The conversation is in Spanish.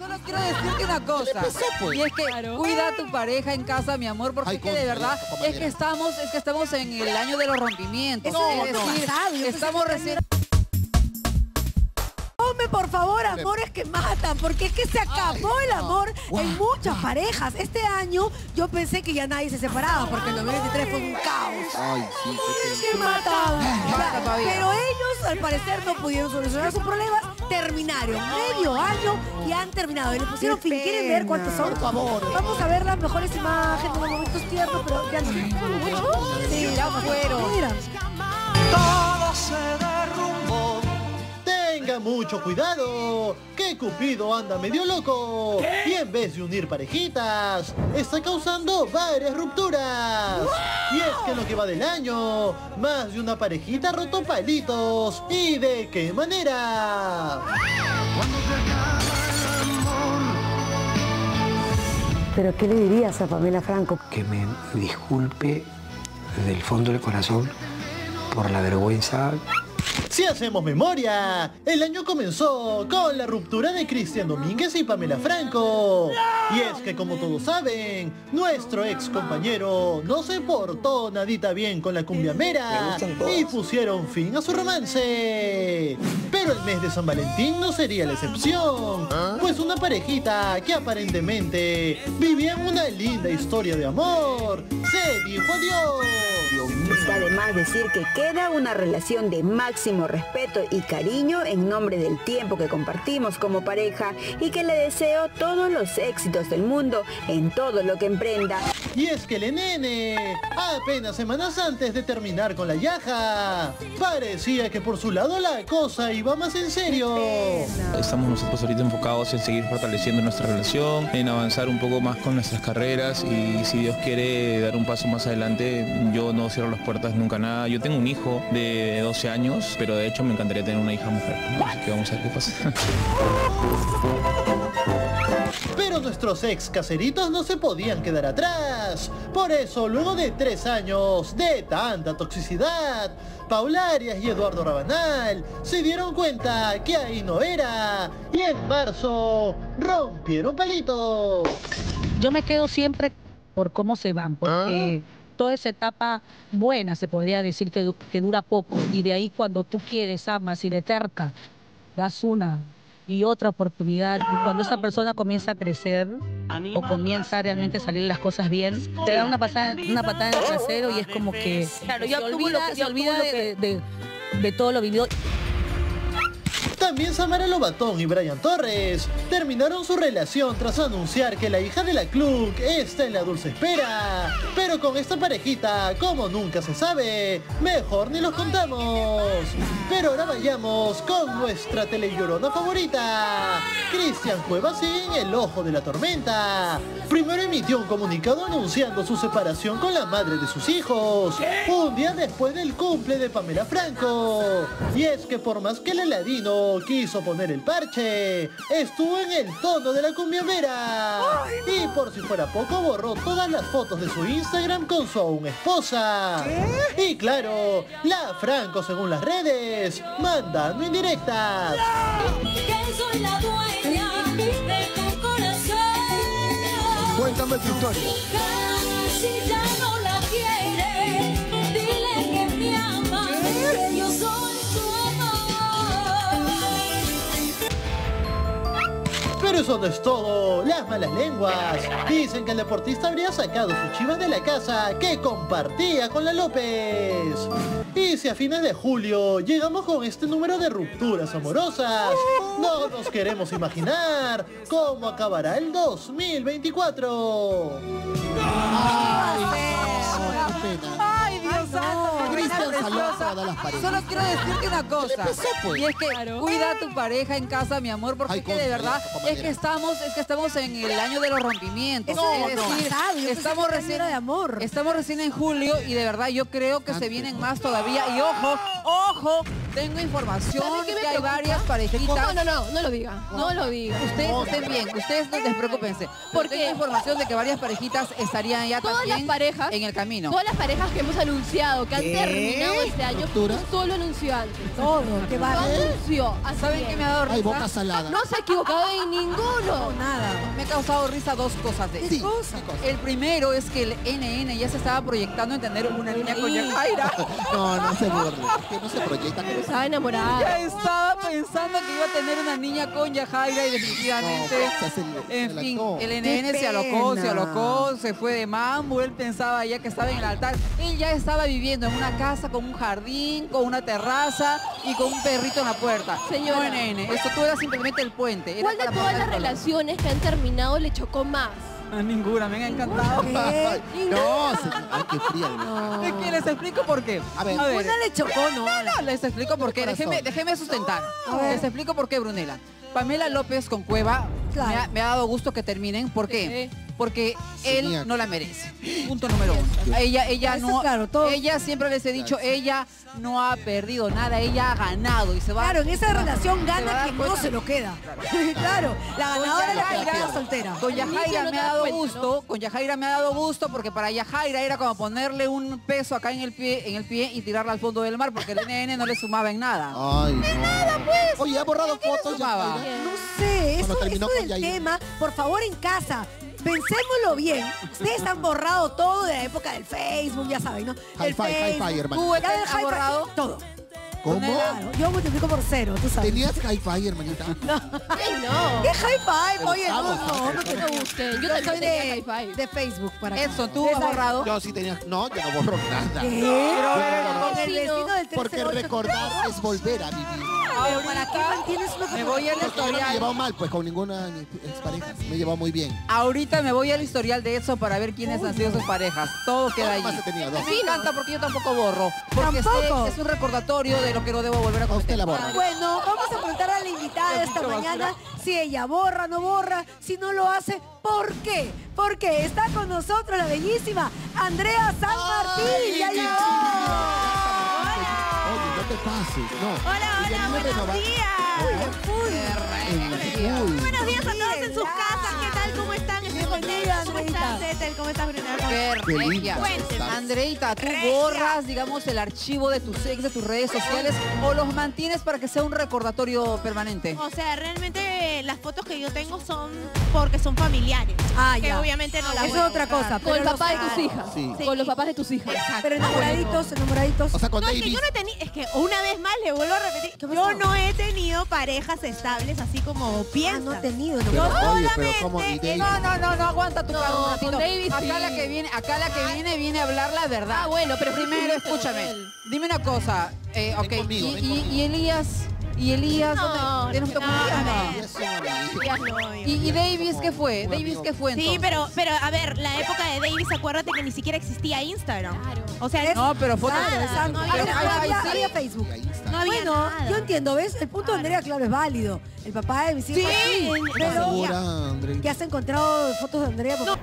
Solo quiero decirte una cosa. pues? Y es que cuida a tu pareja en casa, mi amor, porque Ay, es que de verdad es que estamos, es que estamos en el año de los rompimientos. No, es decir, estamos recién. Por favor, amores que matan, porque es que se acabó el amor en muchas parejas. Este año yo pensé que ya nadie se separaba, porque el 2023 fue un caos. Ay, sí. Pero ellos, al parecer, no pudieron solucionar sus problemas. Terminaron medio año y han terminado. Y le pusieron Qué fin. ¿Quieren ver cuántos son? Por favor. Vamos a ver las mejores imágenes, los momentos tiernos, pero ya no. Sí, ya fueron. Mira. todo se derrumbó. Tenga mucho cuidado, que Cupido anda medio loco y en vez de unir parejitas, está causando varias rupturas. Y es que en lo que va del año, más de una parejita roto palitos. ¿Y de qué manera? ¿Pero qué le dirías a Pamela Franco? que me disculpe del fondo del corazón por la vergüenza Si hacemos memoria, el año comenzó con la ruptura de Cristian Domínguez y Pamela Franco. Y es que como todos saben, nuestro ex compañero no se portó nadita bien con la cumbiamera y pusieron fin a su romance. Pero el mes de San Valentín no sería la excepción, pues una parejita que aparentemente vivía una linda historia de amor se dijo adiós. Está de más decir que queda una relación de máximo respeto y cariño en nombre del tiempo que compartimos como pareja y que le deseo todos los éxitos del mundo en todo lo que emprenda. Y es que el nene, apenas semanas antes de terminar con la yaja, parecía que por su lado la cosa iba más en serio. Estamos nosotros ahorita enfocados en seguir fortaleciendo nuestra relación, en avanzar un poco más con nuestras carreras y si Dios quiere dar un paso más adelante, yo no cierro las puertas nunca nada. Yo tengo un hijo de 12 años, pero de hecho me encantaría tener una hija mujer. ¿no? Así que vamos a ver qué pasa. Pero nuestros ex caseritos no se podían quedar atrás. Por eso, luego de tres años de tanta toxicidad, Paula Arias y Eduardo Rabanal se dieron cuenta que ahí no era. Y en marzo rompieron palitos. Yo me quedo siempre por cómo se van, porque toda esa etapa buena se podría decir que, que dura poco, y de ahí cuando tú quieres, amas y de terca, das una y otra oportunidad, y cuando esa persona comienza a crecer o comienza realmente a salir las cosas bien, te da una patada, una patada en el trasero y es como que Claro, yo se obtuvo olvida, lo que- se olvida de, de- de todo lo vivido. También Samara Lobatón y Brian Torres terminaron su relación tras anunciar que la hija de la Club está en la dulce espera. Pero con esta parejita, como nunca se sabe, mejor ni los contamos. Pero ahora vayamos con nuestra telellorona favorita. Cristian Cuevas en el ojo de la tormenta. Primero emitió un comunicado anunciando su separación con la madre de sus hijos. Un día después del cumple de Pamela Franco. Y es que por más que el heladino quiso poner el parche, estuvo en el tono de la cumbiamera. Y por si fuera poco, borró todas las fotos de su Instagram con su aún esposa. Y claro, la Franco según las redes, mandando indirectas. Que soy la dueña de tu corazón. Cuéntame tu historia. Si ya no la quieres, eso no es todo. Las malas lenguas dicen que el deportista habría sacado su chiva de la casa que compartía con la López. Y si a fines de julio llegamos con este número de rupturas amorosas, no nos queremos imaginar cómo acabará el 2024. Ay, preciosa. Solo quiero decirte una cosa. pasó, pues? Y es que cuida a tu pareja en casa, mi amor, porque Ay, es que de verdad es que estamos, es que estamos en el año de los rompimientos. Es decir, estamos recién de amor. Estamos recién en julio y de verdad yo creo que se vienen más todavía. Y ojo, ojo, Tengo información ¿Sabe qué me que hay varias parejitas. No, no, no, no lo diga. No lo diga. Ustedes estén bien, ustedes no despreocúpense. Porque- Porque tengo información de que varias parejitas estarían ya Todas también las parejas, en el camino. todas las parejas que hemos anunciado que han ¿Qué? terminado este año, un solo anunció antes. Todo, qué Lo bárbaro. anunció. ¿Saben qué me ha dado risa? Ay, boca salada. No se ha equivocado en ninguno. Nada. Me ha causado risa dos cosas de Sí, eso. ¿qué cosa? El primero es que el NN ya se estaba proyectando en tener una niña con Yajaira. No, no se burle. Es que no se proyecta como Estaba enamorada. Ya estaba pensando que iba a tener una niña con Yajaira y definitivamente... No, pues, En fin, el NN se alocó, se alocó, se fue de mambo, él pensaba ya que estaba en el altar. Él ya estaba viviendo en una casa con un jardín, con una terraza y con un perrito en la puerta. Señora. No, NN, esto tú eras simplemente el puente. era ¿Cuál de todas las relaciones que han terminado le chocó más? A ninguna, me ha encantado. No, señor. Ay, qué fría. No. Es que les explico por qué. A ver. Una le chocó, ¿no? No, les explico por qué. Déjeme, déjeme sustentar. A ver. Les explico por qué, Brunela. Pamela López con Cueva Claro. me, ha, me ha dado gusto que terminen. ¿Por qué? Porque él no la merece. Punto número uno. Ella, ella Eso no. claro, todo- Ella siempre les he dicho, ella no ha perdido nada, ella ha ganado y se va. Claro, en esa relación gana quien no se lo queda. Claro, la ganadora es la que queda soltera. Con Yajaira me ha dado gusto, con Yajaira me ha dado gusto porque para Yajaira era como ponerle un peso acá en el pie, en el pie y tirarla al fondo del mar porque el NN no le sumaba en nada. Ay, no. Oye, ha borrado fotos. No sé, eso, eso del tema, por favor en casa, pensémoslo bien. Ustedes han borrado todo de la época del Facebook, ya saben, ¿no? El Hi-fi, hi-fi, Facebook. hermano. ¿Tú Ya del has hi-fi, borrado? todo. ¿Cómo? Claro, yo multiplico por cero, tú sabes. Tenías hi-fi, hermanita. Ay, no. ¿Qué hi-fi? Oye, no, no, no, No te me busquen. Yo también soy tenía de, hi-fi. de Facebook para acá. Edson, ¿tú has borrado? Yo sí tenía. No, yo no borro nada. ¿Qué? El vecino del Porque 308. recordar es volver a vivir. Pero ¿para qué mantienes una Me voy al Porque yo no me he historial. llevado mal, pues con ninguna expareja. Me he llevado muy bien. Ahorita me voy al historial de Edson para ver quiénes han sido sus parejas. Todo queda allí. más he tenido? Dos. Me encanta porque yo tampoco borro. Porque Tampoco. sé- es un recordatorio de lo que no debo volver a A usted cometer. la borra. Bueno, vamos a preguntar a la invitada esta basura. mañana si ella borra, no borra, si no lo hace, ¿por qué? Porque está con nosotros la bellísima Andrea San Martín. ¡Ya llegó! Oye, no te pases. No. Hola, hola, buenos días. En full. Buenos días a todos en sus casas. ¿Qué tal? ¿Cómo están? ¿Cómo Andreita. estás? ¿Cómo estás, estás. Andreita, ¿tú Regia. borras, digamos, el archivo de tus ex, de tus redes sociales o los mantienes para que sea un recordatorio permanente? O sea, realmente las fotos que yo tengo son porque son familiares. Ah, que ya. obviamente no las Eso es otra cosa. Con el papá de tus hijas. Sí. Con los papás de tus hijas. Exacto. Pero enamoraditos, enamoraditos. O sea, con No, es que yo no he tenido, es que una vez más le vuelvo a repetir, yo no he tenido parejas estables así como Ah, piensas. no he tenido. Pero, no. oye, pero como y Davis. No, no, no, no, aguanta tu carro un ratito. Davis acá sí. la que viene, acá la que viene viene a hablar la verdad. Ah, bueno, pero primero escúchame. Dime una cosa, eh, ok, conmigo, y, ven y- conmigo. y Elías, y Elías, No, ¿dónde? ¿Tienes foto con no, No. Y, y Davis, ¿qué fue? Un Davis, amigo. ¿qué fue Sí, entonces? pero, pero a ver, la época de Davis, acuérdate que ni siquiera existía Instagram. Claro. O sea, No, pero fotos... Exacto. no Había- había nada. había, sí. había Facebook. No había Bueno, nada. yo entiendo, ¿ves? El punto de Andrea, claro, es válido. El papá de mis hijos, Sí, sí, ¿Estás pero que has encontrado fotos de Andrea. por-